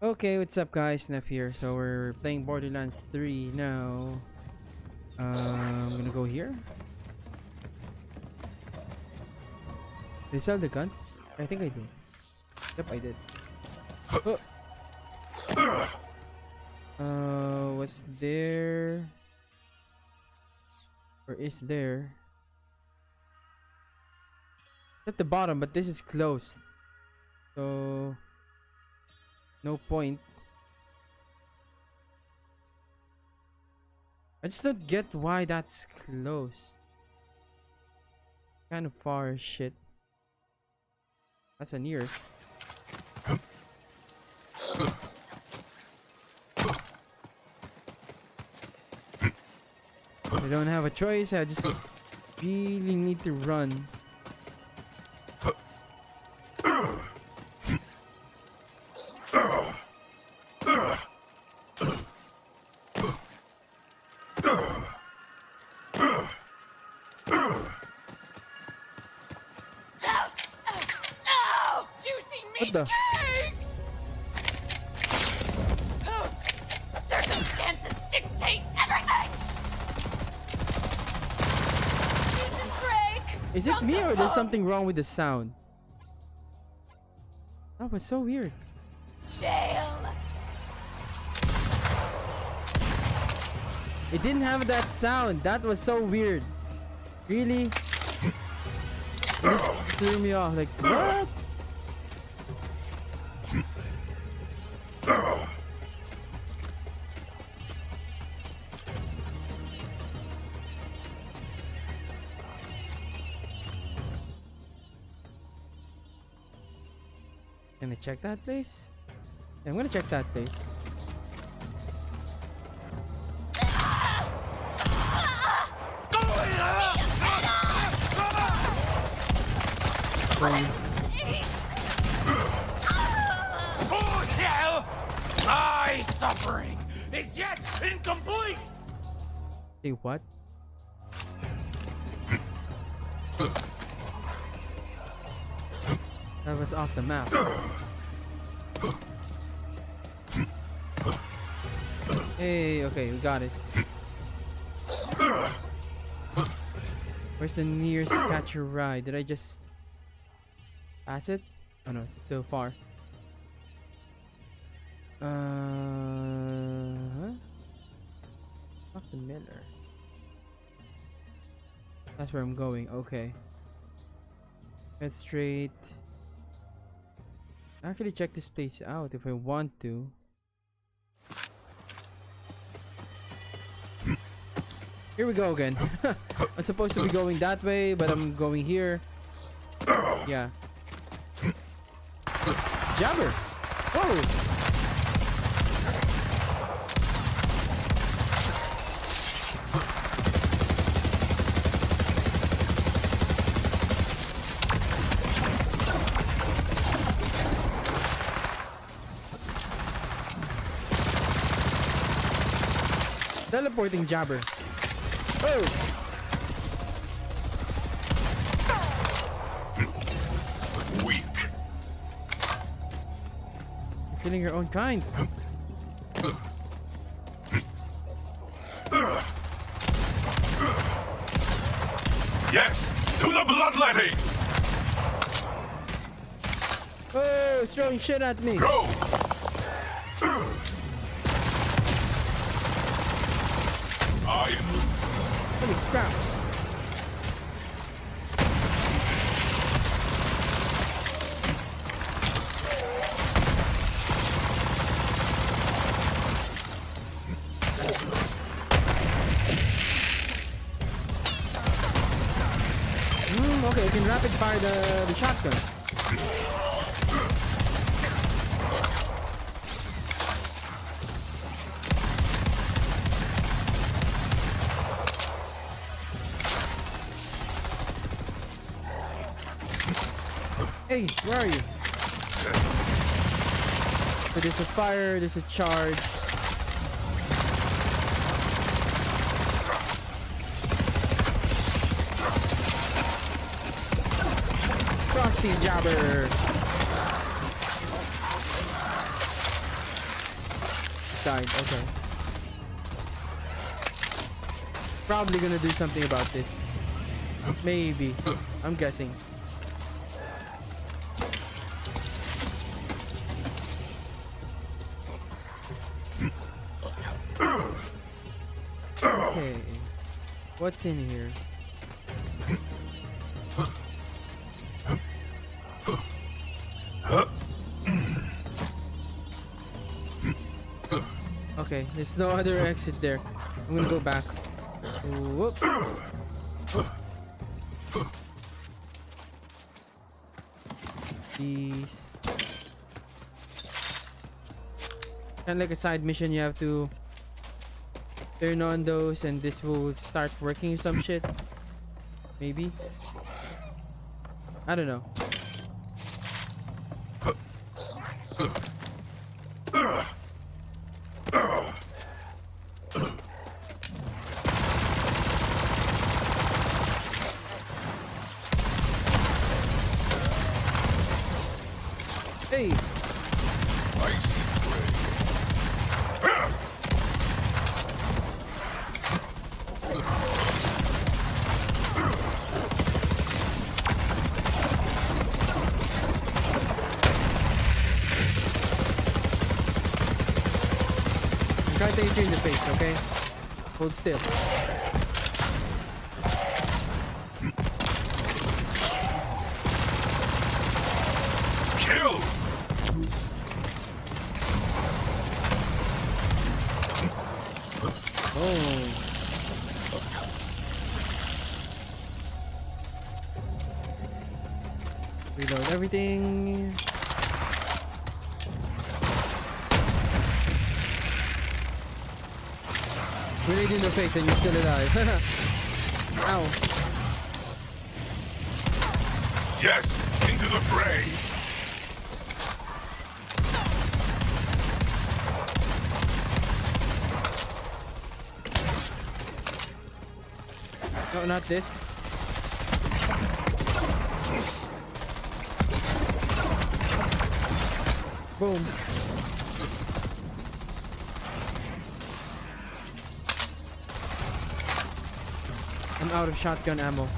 Okay, what's up guys? Neff here. So we're playing Borderlands 3 now. Uh, I'm gonna go here. They sell the guns? I think I do. Yep, I did. Oh. Uh, was there... Or is there... At the bottom, but this is closed. So... No point. I just don't get why that's close. Kind of far as shit. That's the nearest. I don't have a choice. I just really need to run. Juicy meat the- cakes! Circumstances dictate everything! Is it me or there's something wrong with the sound? Oh, that was so weird. Jail! It didn't have that sound. That was so weird. Really? Just threw me off. Like, what? Can I check that place? Yeah, I'm gonna check that place. Hell! My suffering is yet incomplete! say what? Off the map. Hey, okay, we got it. Where's the nearest catch a ride? Did I just pass it? Oh no, it's still far. Uh, huh? Fuck the Miller. That's where I'm going. Okay. Head straight. Actually, check this place out if I want to. Here we go again. I'm supposed to be going that way, but I'm going here. Yeah. Jabber! Whoa! Teleporting jabber. Oh! Weak. You're killing your own kind. Yes! To the bloodletting! Oh, throwing shit at me. Go! Holy crap. Mm, okay, you can rapid fire the, the shotgun. Hey, where are you? So there's a fire, there's a charge. Frosty Jabber. died. Okay. Probably gonna do something about this. Maybe. I'm guessing. What's in here? Okay, there's no other exit there. I'm gonna go back. Whoop. Jeez. Kind of like a side mission, you have to turn on those and this will start working some shit. Maybe. I don't know. To hit you in the face, okay? Hold still. Face and you're still alive. Ow. Yes, into the fray. No, not this. Boom. Out of shotgun ammo.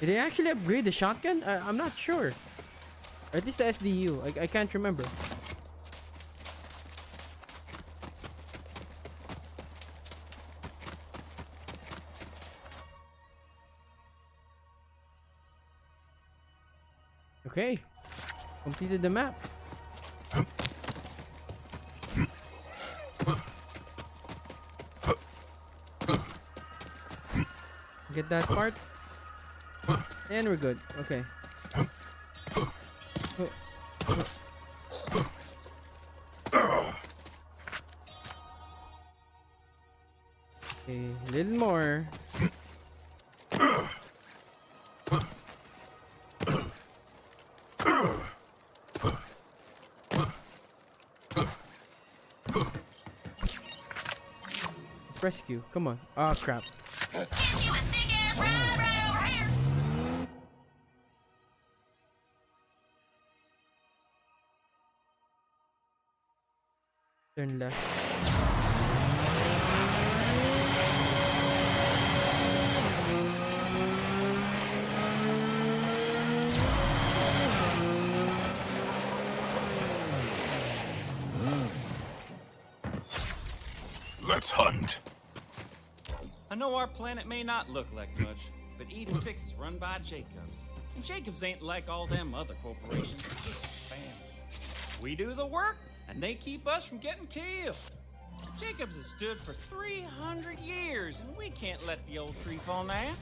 Did they actually upgrade the shotgun? I I'm not sure. Or at least the SDU. I, I can't remember. Okay. Completed the map. Get that part. And we're good. Okay. Okay, a little more. Let's rescue. Come on. Oh crap. Turn left. Planet may not look like much, but Eden 6 is run by Jacobs. And Jacobs ain't like all them other corporations. It's a family. We do the work, and they keep us from getting killed. Jacobs has stood for 300 years, and we can't let the old tree fall now.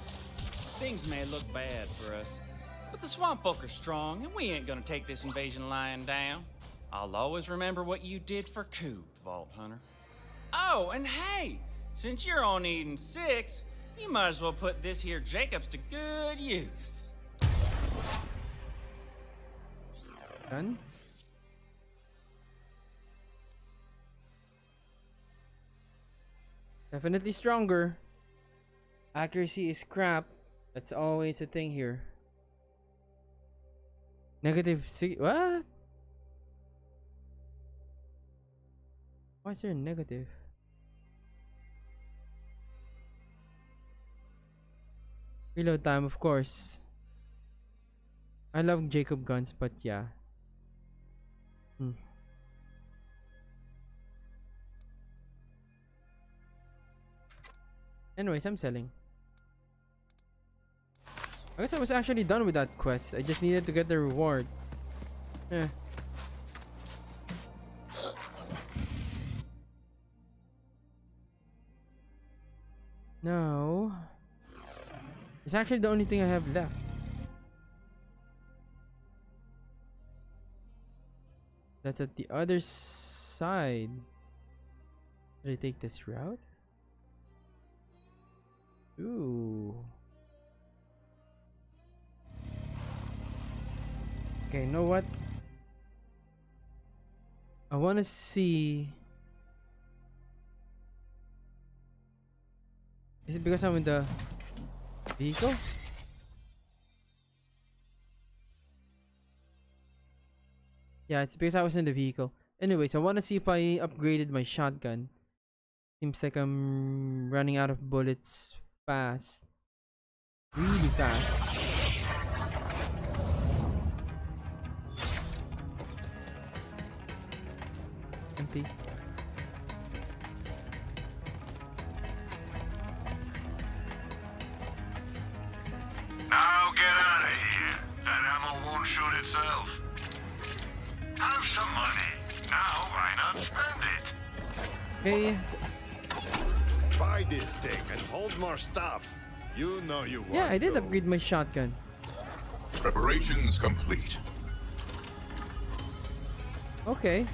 Things may look bad for us, but the swamp folk are strong, and we ain't gonna take this invasion lying down. I'll always remember what you did for Coop, Vault Hunter. Oh, and hey, since you're only eating six, you might as well put this here Jacobs to good use. Done? Definitely stronger. Accuracy is crap. That's always a thing here. Negative six. What? Why is there a negative? Reload time, of course. I love Jacob guns, but yeah. Hmm. Anyways, I'm selling. I guess I was actually done with that quest. I just needed to get the reward. Eh. No. It's actually the only thing I have left. That's at the other side. Did I take this route? Ooh. Okay, you know what? I want to see. Is it because I'm in the vehicle? Yeah, it's because I was in the vehicle. Anyways, I want to see if I upgraded my shotgun. Seems like I'm running out of bullets fast. Really fast. Empty. Okay. Buy this thing and hold more stuff. You know you want Yeah, I did to. upgrade my shotgun. Preparations complete. Okay.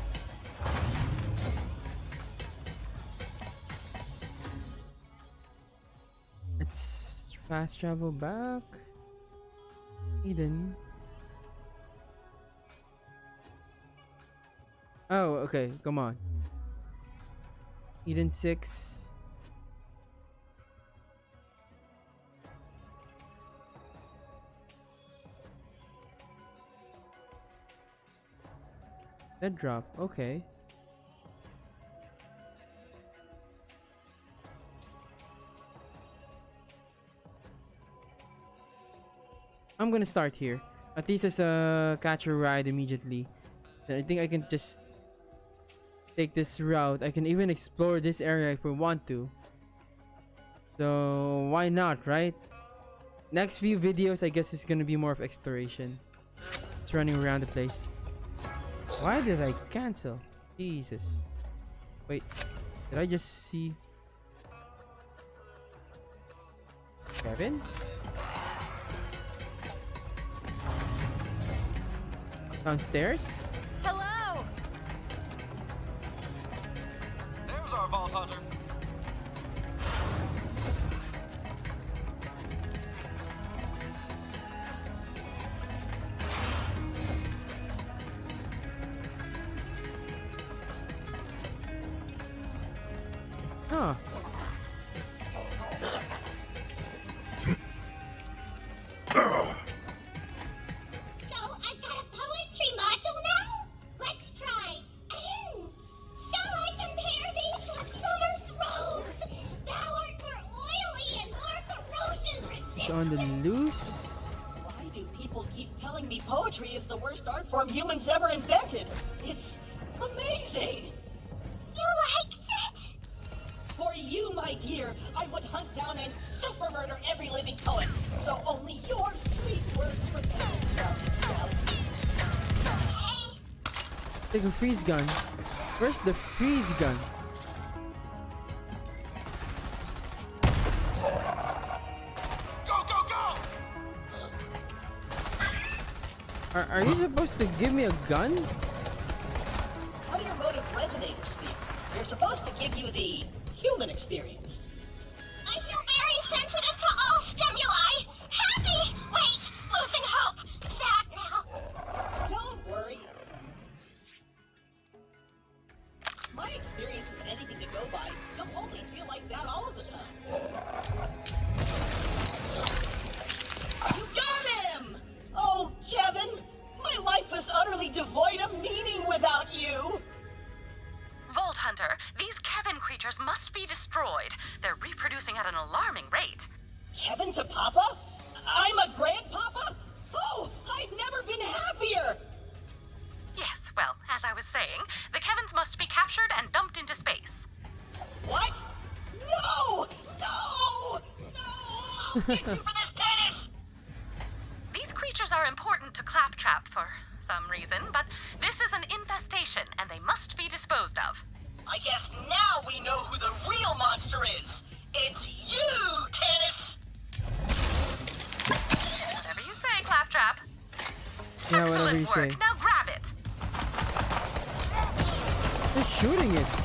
Let's fast travel back. Eden. Oh, okay. Come on. Eden 6. That drop. Okay. I'm gonna start here. At least as a catch a ride immediately. I think I can just take this route. I can even explore this area if we want to. So why not, right? Next few videos, I guess is gonna be more of exploration. It's running around the place. Why did I cancel? Jesus. Wait, did I just see Kevin? Downstairs? Our Vault Hunter. On the loose. Why do people keep telling me poetry is the worst art form humans ever invented? It's amazing! You like it? For you, my dear, I would hunt down and super murder every living poet. So only your sweet words for Take a freeze gun. Where's the freeze gun? To give me a gun? These creatures are important to Claptrap for some reason, but this is an infestation and they must be disposed of. I guess now we know who the real monster is. It's you, Dennis! Whatever you say, Claptrap. Yeah, whatever you work. say. Now grab it. They're shooting it.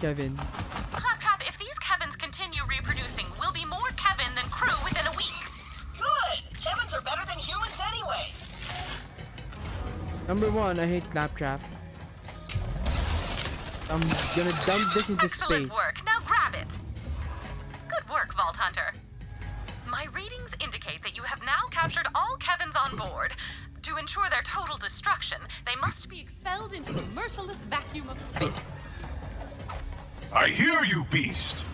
Collect that, catch. Kevin. Claptrap, if these Kevins continue reproducing, we'll be more Kevin than crew within a week. Good. Kevins are better than humans anyway. Number one, I hate Claptrap. I'm gonna dump this into Excellent space. work. Now grab it. Good work, Vault Hunter. My readings indicate that you have now captured all Kevins on board. To ensure their total destruction, they must be expelled into the merciless vacuum of space. I hear you, beast.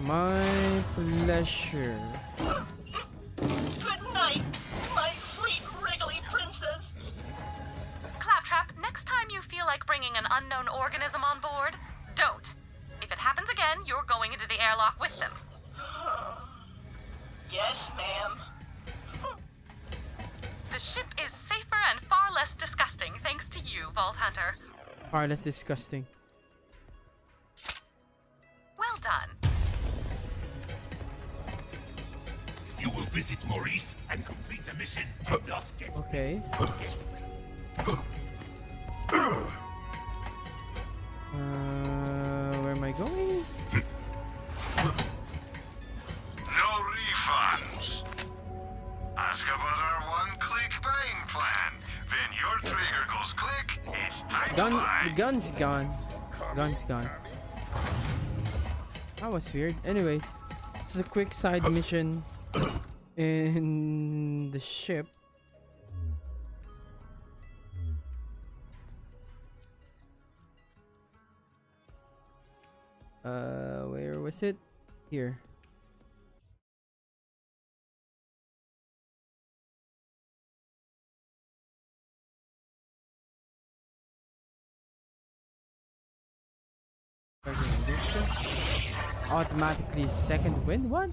My pleasure. Good night, my sweet wriggly princess. Claptrap, next time you feel like bringing an unknown organism on board, don't. If it happens again, you're going into the airlock with them. Yes, ma'am. The ship is safer and far less disgusting thanks to you, Vault Hunter. Far less disgusting. Well done. You will visit Maurice and complete a mission. Do not get Okay. Uh, where am I going? No refunds. Ask about our one-click buying plan. When your trigger goes click, it's time to Gun. buy. The gun's gone. Gun's gone. That was weird. Anyways, this is a quick side mission in the ship. Uh, where was it? Here. Automatically second win? What?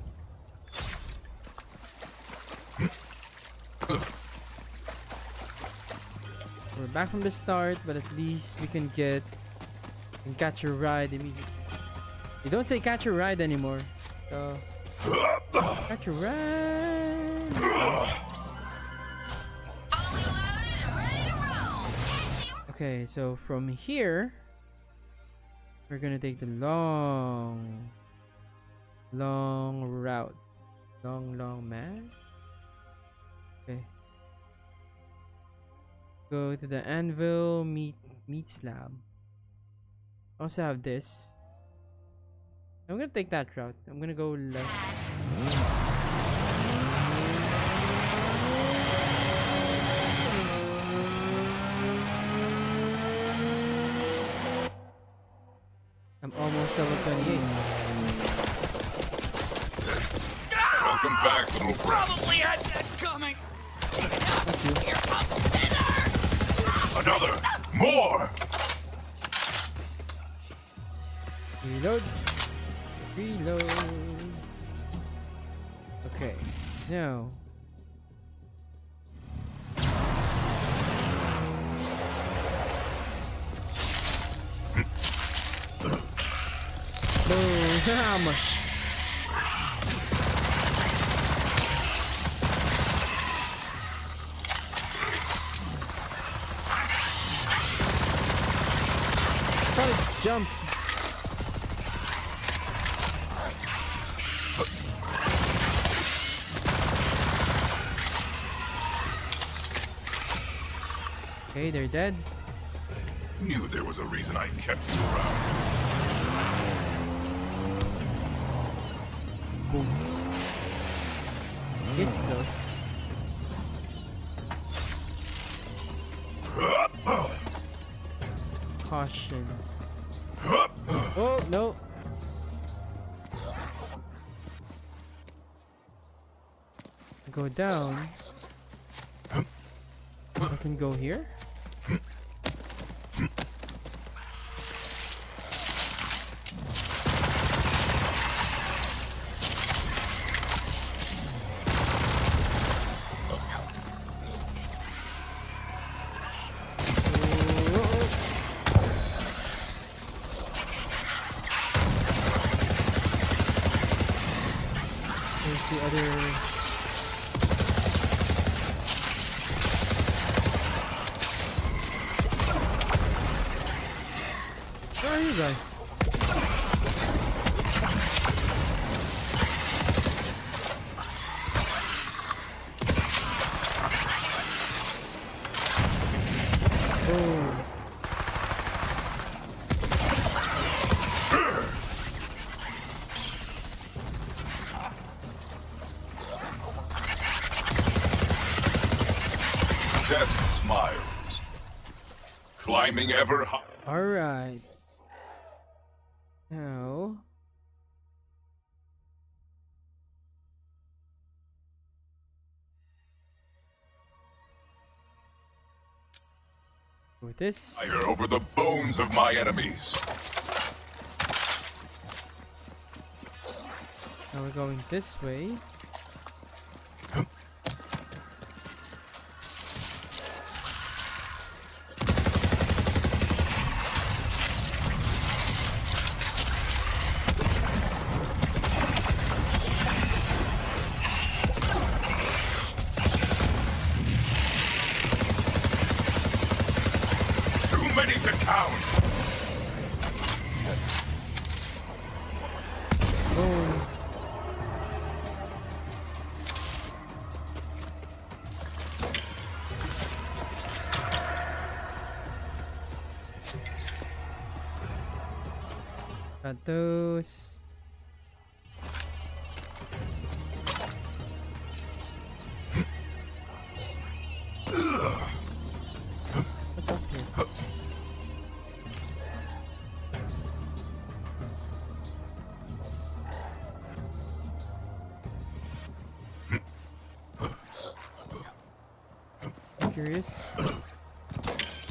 We're back from the start, but at least we can get and catch a ride immediately. You don't say catch a ride anymore. So catch a ride. Okay, so from here we're gonna take the long long route. Long long man. Okay. Go to the anvil meat meat slab. Also have this. I'm gonna take that route. I'm gonna go left. I'm almost level 28. Welcome back, little friend. Probably had that coming. Another. More. Reload. Reload. Okay. Now. Boom. How much? Jump. Okay, they're dead. Knew there was a reason I kept you around. Boom. It's close. Down. I can go here? The other. Death smiles. Climbing ever high. Alright. Now. This. Higher over the bones of my enemies. Now we're going this way.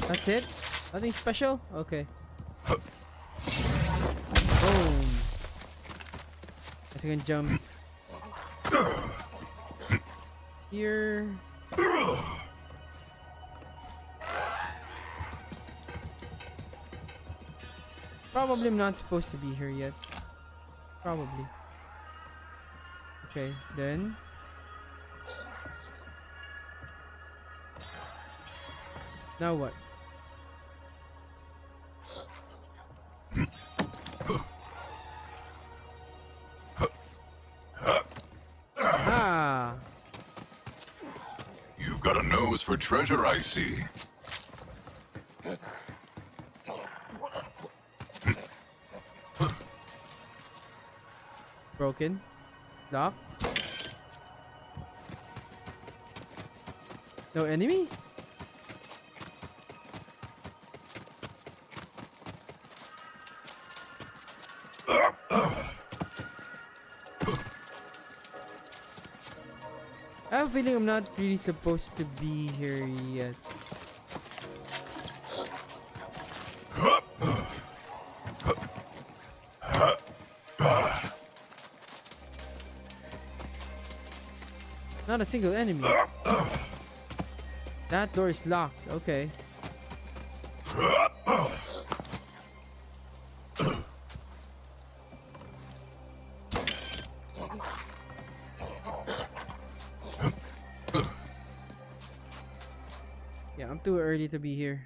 That's it? Nothing special? Okay. Boom. Guess I can jump. Here. Probably I'm not supposed to be here yet. Probably. Okay, then. Now what? Ah, You've got a nose for treasure, I see. broken. Lock. No enemy? Feeling I'm not really supposed to be here yet. Not a single enemy. That door is locked. Okay. I'm too early to be here.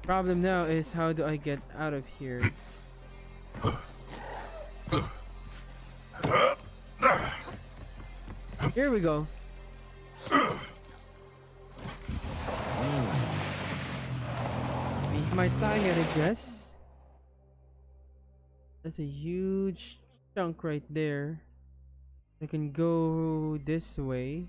Problem now is how do I get out of here? Here we go. My time, I guess. That's a huge chunk right there. I can go this way.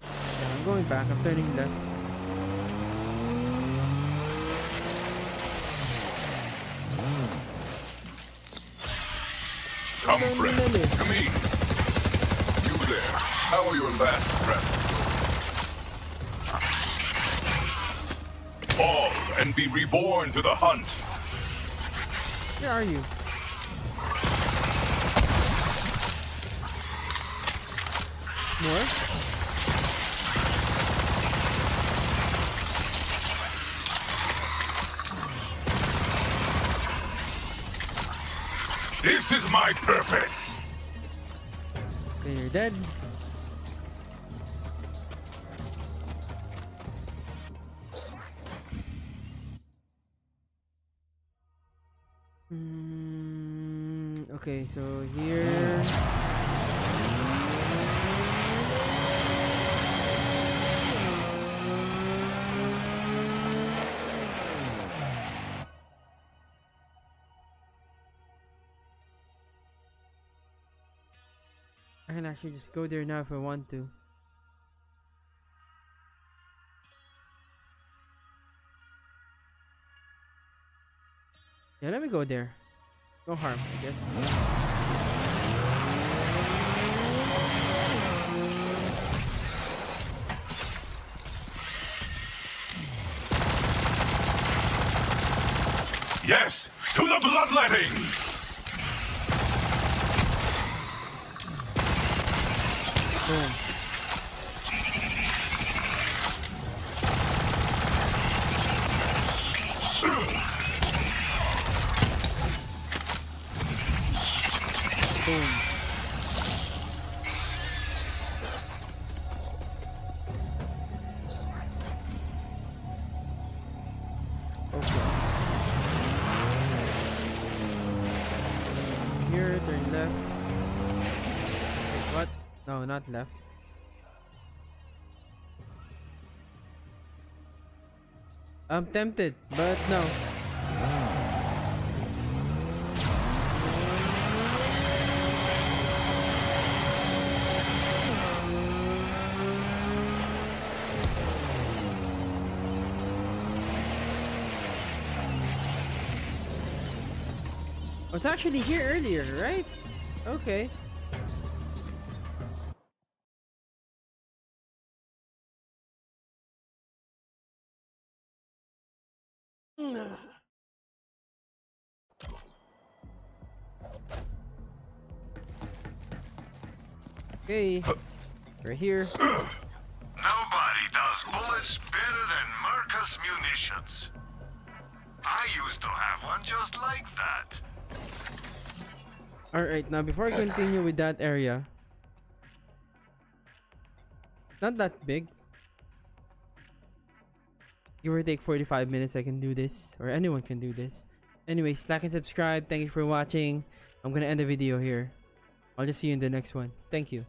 I'm going back. I'm turning left. Come, friend. Come in. You there. How are your last breaths? Fall and be reborn to the hunt. Where are you? More? This is my purpose. Okay, you're dead. Mm, okay, so here. Actually just go there now if I want to. Yeah, let me go there. No harm, I guess. Yes, to the bloodletting. Boom. Left. I'm tempted, but no. I was actually here earlier, right? Okay. Okay. We're here. Nobody does bullets better than Marcus Munitions. I used to have one just like that. Alright, now before I continue with that area. Not that big. Give or take 45 minutes I can do this. Or anyone can do this. Anyways, like and subscribe. Thank you for watching. I'm gonna end the video here. I'll just see you in the next one. Thank you.